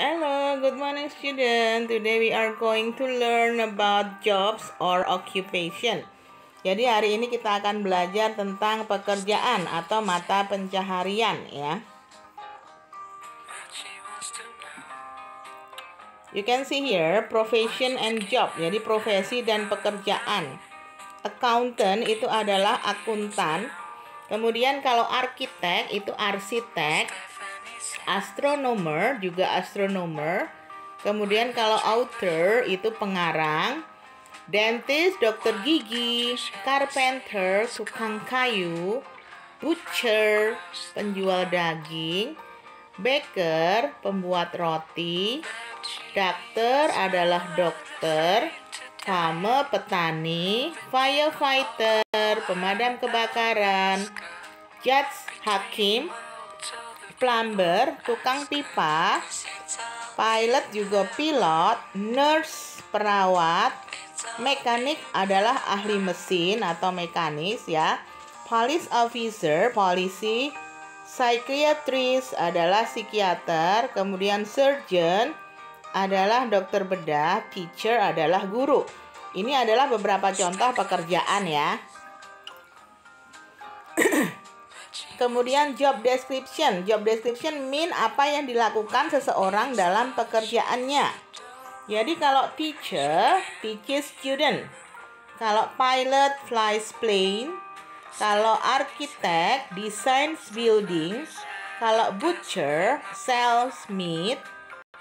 Hello, good morning student. Today we are going to learn about jobs or occupation. Jadi hari ini kita akan belajar tentang pekerjaan atau mata pencaharian ya. You can see here profession and job. Jadi profesi dan pekerjaan. Accountant itu adalah akuntan. Kemudian kalau arsitek itu arsitek. Astronomer juga astronomer. Kemudian kalau author itu pengarang. Dentist, dokter gigi, carpenter, tukang kayu, butcher, penjual daging, baker, pembuat roti, Dokter adalah dokter, farmer petani, firefighter pemadam kebakaran, judge hakim, plumber tukang pipa, pilot juga pilot, nurse perawat, mekanik adalah ahli mesin atau mekanis ya, police officer polisi, psychiatrist adalah psikiater, kemudian surgeon adalah dokter bedah, teacher adalah guru. Ini adalah beberapa contoh pekerjaan ya. Kemudian job description. Job description mean apa yang dilakukan seseorang dalam pekerjaannya. Jadi kalau teacher, teaches student. Kalau pilot, flies plane. Kalau architect, designs buildings. Kalau butcher, sells meat.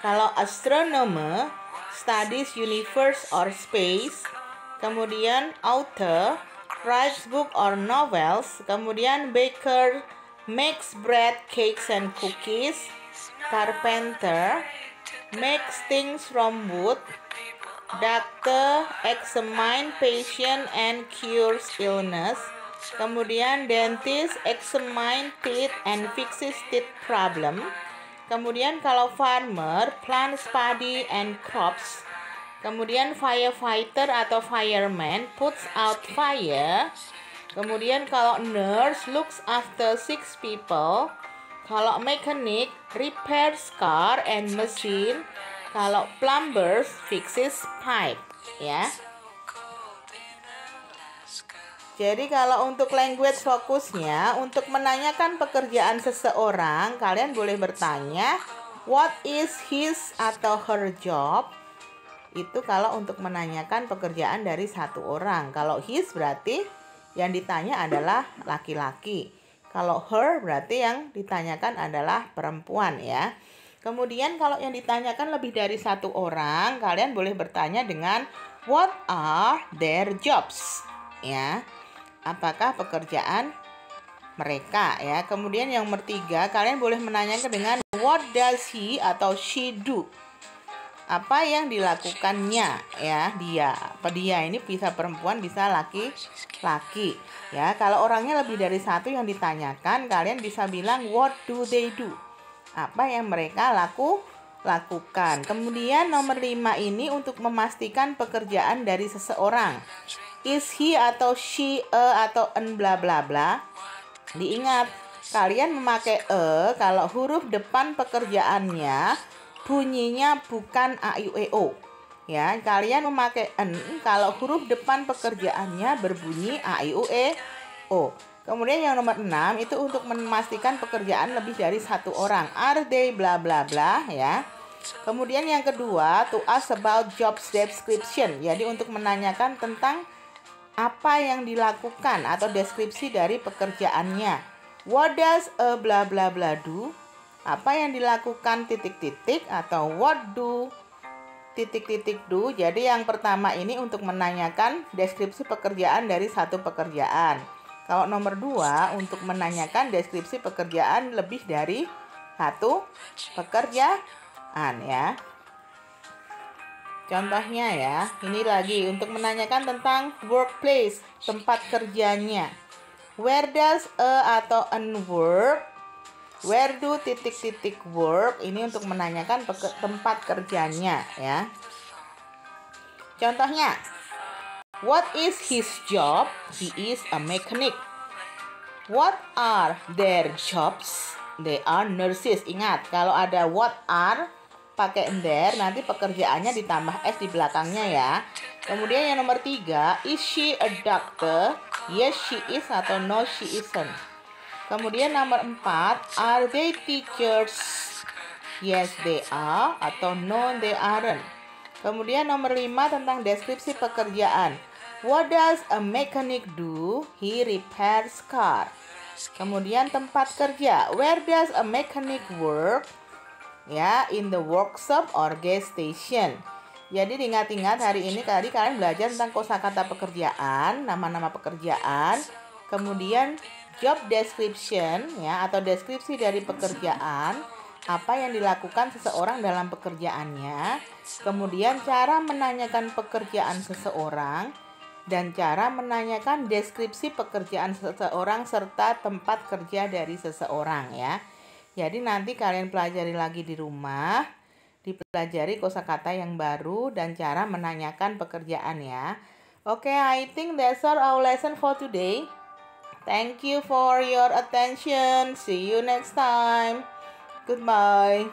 Kalau astronomer studies universe or space, kemudian author writes book or novels, kemudian baker makes bread, cakes and cookies, carpenter makes things from wood, doctor examine patient and cures illness, kemudian dentist examine teeth and fixes teeth problem, Kemudian kalau farmer plants paddy and crops. Kemudian firefighter atau fireman puts out fire. Kemudian kalau nurse looks after six people. Kalau mechanic repairs car and machine. Kalau plumbers fixes pipe, ya. Jadi kalau untuk language fokusnya, untuk menanyakan pekerjaan seseorang, kalian boleh bertanya, what is his atau her job? Itu kalau untuk menanyakan pekerjaan dari satu orang. Kalau his berarti yang ditanya adalah laki-laki. Kalau her berarti yang ditanyakan adalah perempuan ya. Kemudian kalau yang ditanyakan lebih dari satu orang, kalian boleh bertanya dengan what are their jobs? Ya apakah pekerjaan mereka ya. Kemudian yang ketiga, kalian boleh menanyakan dengan what does he atau she do? Apa yang dilakukannya ya dia. Apa dia ini bisa perempuan, bisa laki-laki. Ya, kalau orangnya lebih dari satu yang ditanyakan, kalian bisa bilang what do they do? Apa yang mereka laku lakukan. Kemudian nomor lima ini untuk memastikan pekerjaan dari seseorang is he atau she a atau en bla bla bla diingat kalian memakai e kalau huruf depan pekerjaannya bunyinya bukan a u e o. Ya kalian memakai en kalau huruf depan pekerjaannya berbunyi a i u e o. Kemudian yang nomor 6 itu untuk memastikan pekerjaan lebih dari satu orang. Are they bla bla bla ya. Kemudian yang kedua to ask about job description. Jadi untuk menanyakan tentang apa yang dilakukan atau deskripsi dari pekerjaannya. What does a bla bla bla do? Apa yang dilakukan titik-titik atau what do titik-titik do. Jadi yang pertama ini untuk menanyakan deskripsi pekerjaan dari satu pekerjaan. Kalau nomor dua untuk menanyakan deskripsi pekerjaan lebih dari satu pekerjaan ya. Contohnya ya, ini lagi untuk menanyakan tentang workplace, tempat kerjanya. Where does a atau an work? Where do titik-titik work? Ini untuk menanyakan tempat kerjanya ya. Contohnya, what is his job? He is a mechanic. What are their jobs? They are nurses. Ingat, kalau ada what are pakai there, nanti pekerjaannya ditambah s di belakangnya ya. Kemudian yang nomor tiga, is she a doctor? Yes, she is atau no, she isn't. Kemudian nomor empat, are they teachers? Yes, they are atau no, they aren't. Kemudian nomor lima tentang deskripsi pekerjaan. What does a mechanic do? He repairs car. Kemudian tempat kerja. Where does a mechanic work? Ya, in the workshop or gas station. Jadi diingat-ingat hari ini tadi kalian belajar tentang kosakata pekerjaan, nama-nama pekerjaan, kemudian job description ya atau deskripsi dari pekerjaan, apa yang dilakukan seseorang dalam pekerjaannya, kemudian cara menanyakan pekerjaan seseorang, dan cara menanyakan deskripsi pekerjaan seseorang serta tempat kerja dari seseorang ya. Jadi nanti kalian pelajari lagi di rumah, dipelajari kosakata yang baru dan cara menanyakan pekerjaan ya. Oke, okay, I think that's all our lesson for today. Thank you for your attention. See you next time. Goodbye.